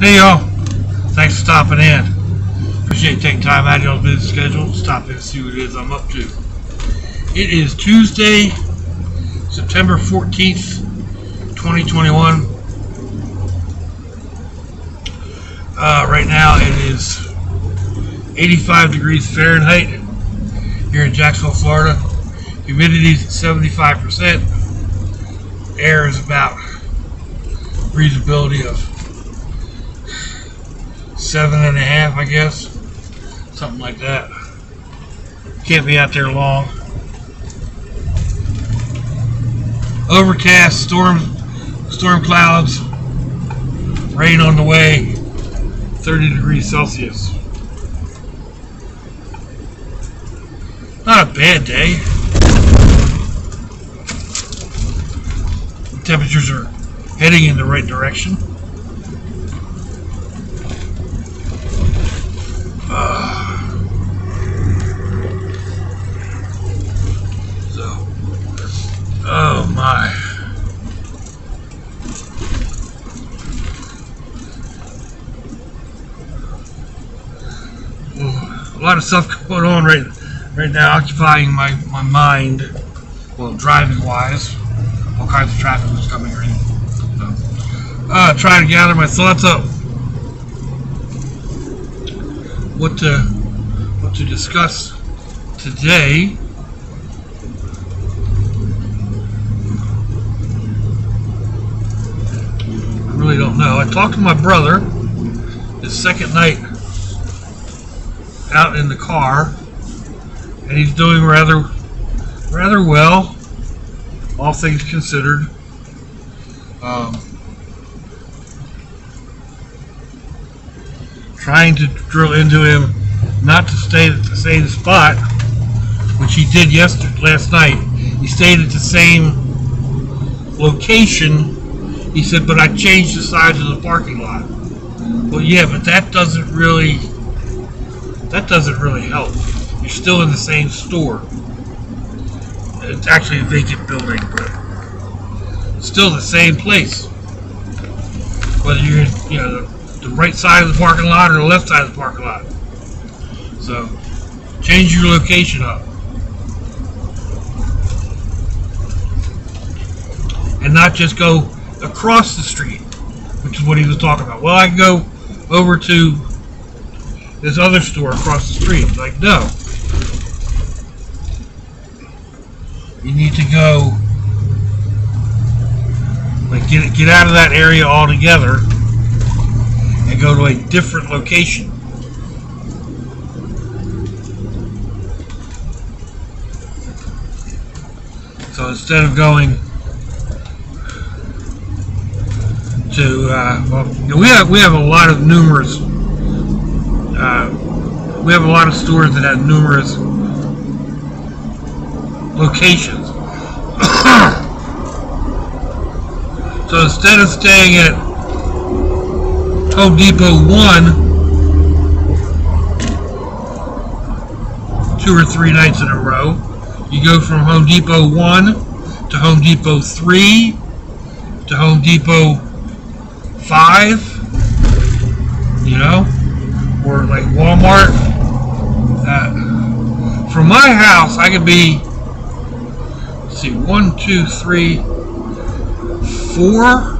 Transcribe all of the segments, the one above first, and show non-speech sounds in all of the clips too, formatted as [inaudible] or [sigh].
Hey y'all, thanks for stopping in. Appreciate taking time out of y'all's busy schedule to stop in and see what it is I'm up to. It is Tuesday, September 14th, 2021. Uh, right now it is 85 degrees Fahrenheit here in Jacksonville, Florida. Humidity is 75%. Air is about breathability of seven and a half, I guess. Something like that. Can't be out there long. Overcast, storm, storm clouds, rain on the way, 30 degrees Celsius. Not a bad day. Temperatures are heading in the right direction. So, oh my. Ooh, A lot of stuff going on right right now, occupying my, my mind. Well, driving wise, all kinds of traffic was coming in. So, uh, trying to gather my thoughts up. What to what to discuss today. I really don't know. I talked to my brother his second night out in the car, and he's doing rather rather well, all things considered. Um, trying to drill into him not to stay at the same spot, which he did yesterday last night. He stayed at the same location. He said, but I changed the size of the parking lot. Well, yeah, but that doesn't really that doesn't really help. You're still in the same store. It's actually a vacant building, but still the same place. Whether you're you know, the, the right side of the parking lot or the left side of the parking lot. So, change your location up. And not just go across the street, which is what he was talking about. Well, I can go over to this other store across the street. Like, no. You need to go, like, get, get out of that area altogether and go to a different location. So instead of going to, uh, well, we have we have a lot of numerous, uh, we have a lot of stores that have numerous locations. [coughs] so instead of staying at Home Depot 1 two or three nights in a row. You go from Home Depot 1 to Home Depot 3 to Home Depot 5, you know, or like Walmart. Uh, from my house, I could be, see, one, two, three, four.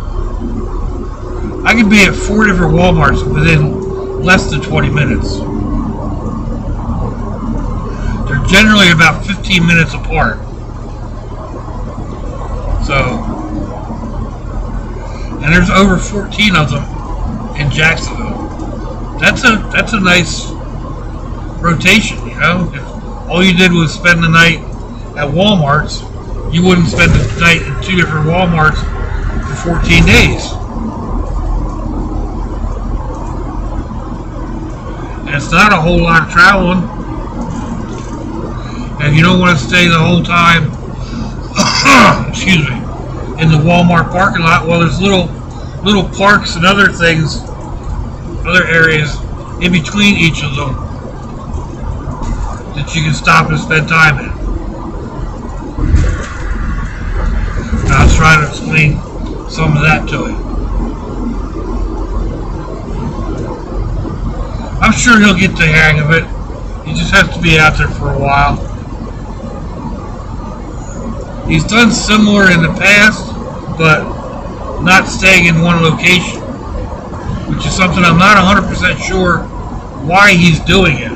I could be at four different Walmarts within less than 20 minutes. They're generally about 15 minutes apart. So, and there's over 14 of them in Jacksonville. That's a that's a nice rotation, you know. If all you did was spend the night at Walmart's, you wouldn't spend the night in two different Walmarts for 14 days. And it's not a whole lot of traveling. And you don't want to stay the whole time, [coughs] excuse me, in the Walmart parking lot. Well, there's little little parks and other things, other areas in between each of them that you can stop and spend time in. And I was trying to explain some of that to him. I'm sure he'll get the hang of it. He just has to be out there for a while. He's done similar in the past, but not staying in one location, which is something I'm not 100% sure why he's doing it.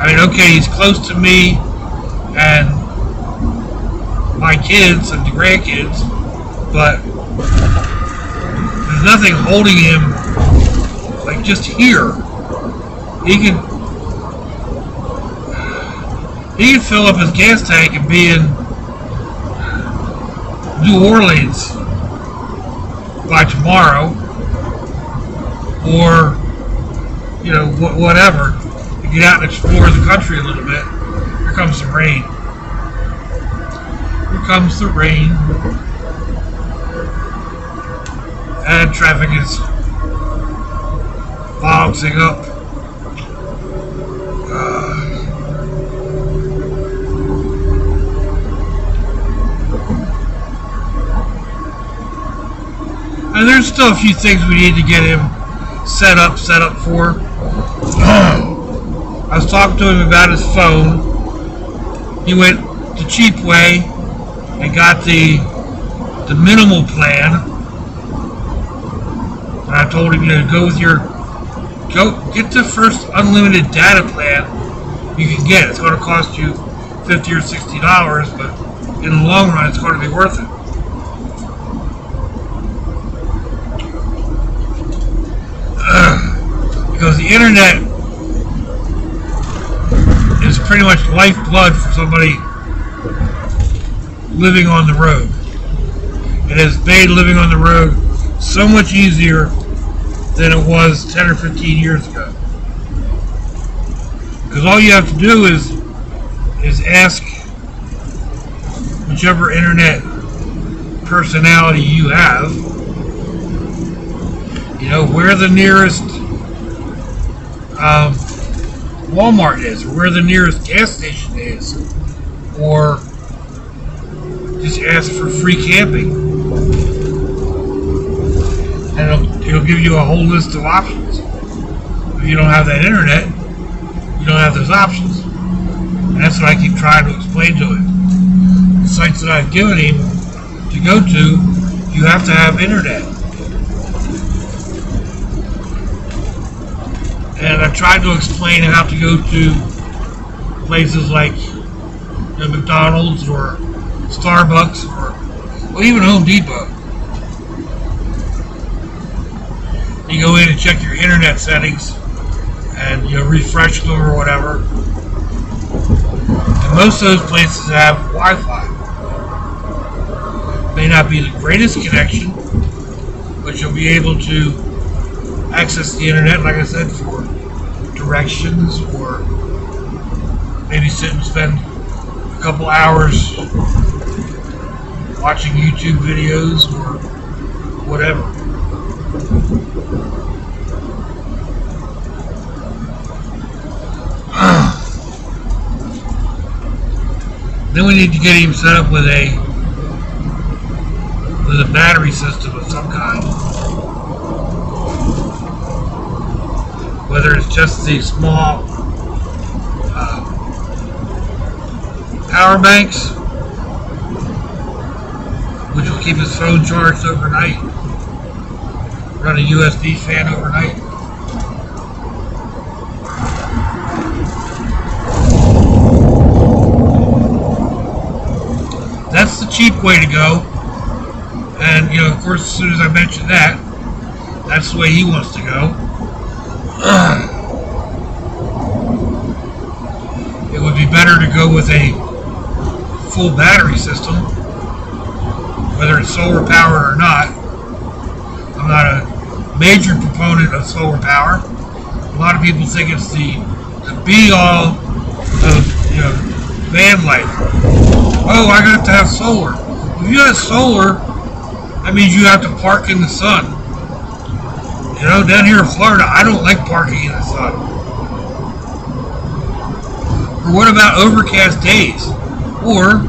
I mean, okay, he's close to me and my kids and the grandkids, but there's nothing holding him like just here. He can he can fill up his gas tank and be in New Orleans by tomorrow, or you know wh- whatever. To get out and explore the country a little bit. Here comes the rain. Here comes the rain. And traffic is bouncing up. Uh, and there's still a few things we need to get him set up, set up for. I was talking to him about his phone. He went the cheap way and got the the minimal plan. And I told him, you know, go with your go get the first unlimited data plan you can get. It's going to cost you fifty or sixty dollars, but in the long run, it's going to be worth it. because the internet is pretty much lifeblood for somebody living on the road. It has made living on the road so much easier than it was 10 or 15 years ago. Because all you have to do is is ask whichever internet personality you have, you know, where the nearest um, Walmart is, or where the nearest gas station is, or just ask for free camping. And it'll, it'll give you a whole list of options. If you don't have that internet, you don't have those options. And that's what I keep trying to explain to him. The sites that I've given him to go to, you have to have internet. And I tried to explain how to go to places like McDonald's or Starbucks or even Home Depot. You go in and check your internet settings and you refresh them or whatever. And most of those places have Wi-Fi. May not be the greatest connection, but you'll be able to access the internet, like I said, for directions or maybe sit and spend a couple hours watching YouTube videos or whatever. [sighs] then we need to get him set up with a with a battery system of some kind. Whether it's just the small uh, power banks, which will keep his phone charged overnight, run a USB fan overnight. That's the cheap way to go. And, you know, of course, as soon as I mention that, that's the way he wants to go. it would be better to go with a full battery system, whether it's solar power or not. I'm not a major proponent of solar power. A lot of people think it's the, the be all of you know van life. Oh, I got to have solar. If you have solar, that means you have to park in the sun. You know, down here in Florida, I don't like parking in the sun. Or what about overcast days? Or,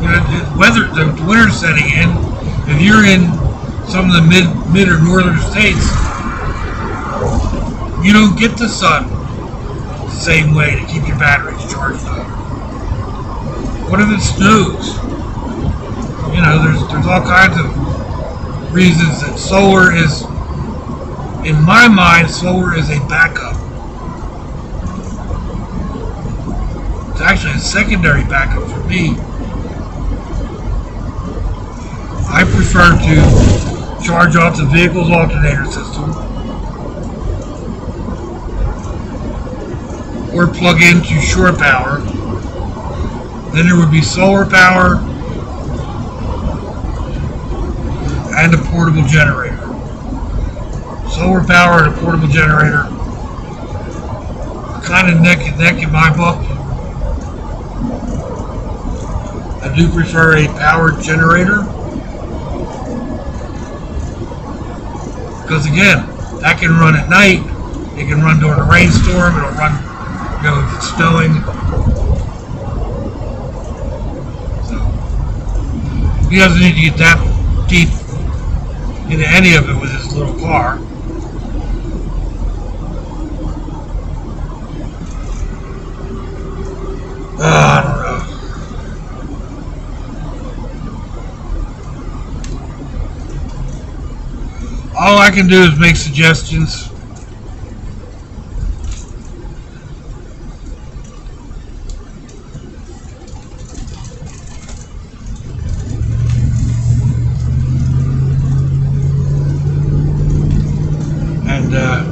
you know, the weather, the winter setting in, if you're in some of the mid, mid or northern states, You don't get the sun the same way to keep your batteries charged up. What if it snows? You know, there's there's all kinds of reasons that solar is in my mind solar is a backup. It's actually a secondary backup for me. I prefer to charge off the vehicle's alternator system or plug into shore power. Then there would be solar power and a portable generator. Solar power and a portable generator kind of neck and neck in my book. I do prefer a powered generator. Because again, that can run at night. It can run during a rainstorm. It'll run, you know, if it's snowing. So, he doesn't need to get that deep into any of it with his little car. All I can do is make suggestions. And uh,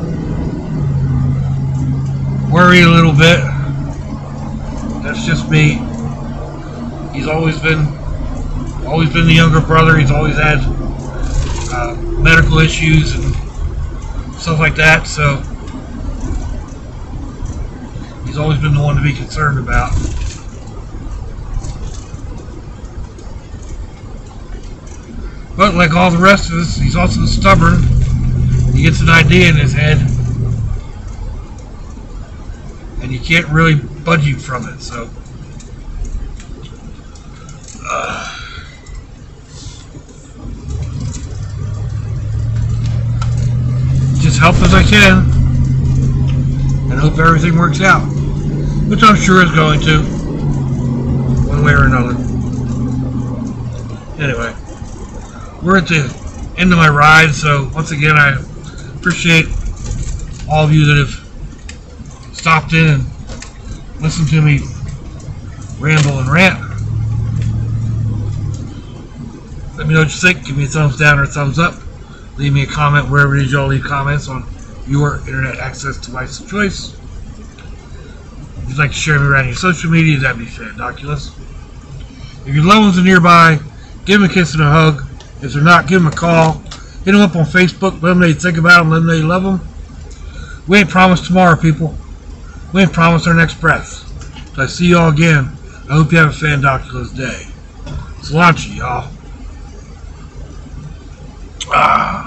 worry a little bit. That's just me. He's always been, always been the younger brother. He's always had uh, medical issues and stuff like that. So he's always been the one to be concerned about. But like all the rest of us, he's also stubborn. He gets an idea in his head, and you can't really budge him from it. So. Uh, just help as I can and hope everything works out. Which I'm sure is going to, one way or another. Anyway, we're at the end of my ride, so once again, I appreciate all of you that have stopped in and listened to me ramble and rant. Let me know what you think. Give me a thumbs down or a thumbs up. Leave me a comment wherever it is y'all leave comments on your internet access device of choice. If you'd like to share me around your social media, that'd be fandoculous. If your loved ones are nearby, give them a kiss and a hug. If they're not, give them a call. Hit them up on Facebook. Let them know you think about them. Let them know you love them. We ain't promised tomorrow, people. We ain't promised our next breath. So I see y'all again. I hope you have a fandoculous day. Salachi, y'all. Ah.